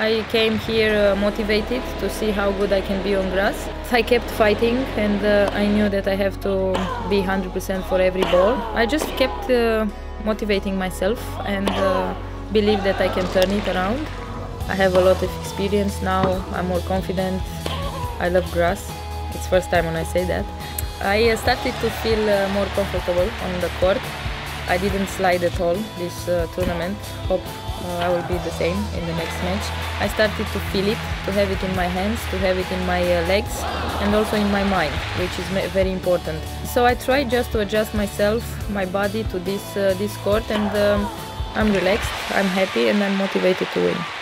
I came here uh, motivated to see how good I can be on grass. I kept fighting and uh, I knew that I have to be 100% for every ball. I just kept uh, motivating myself and uh, believe that I can turn it around. I have a lot of experience now. I'm more confident. I love grass. It's first time when I say that. I uh, started to feel uh, more comfortable on the court. I didn't slide at all this uh, tournament. Hope uh, I will be the same in the next match. I started to feel it, to have it in my hands, to have it in my uh, legs, and also in my mind, which is very important. So I tried just to adjust myself, my body to this uh, this court, and um, I'm relaxed, I'm happy, and I'm motivated to win.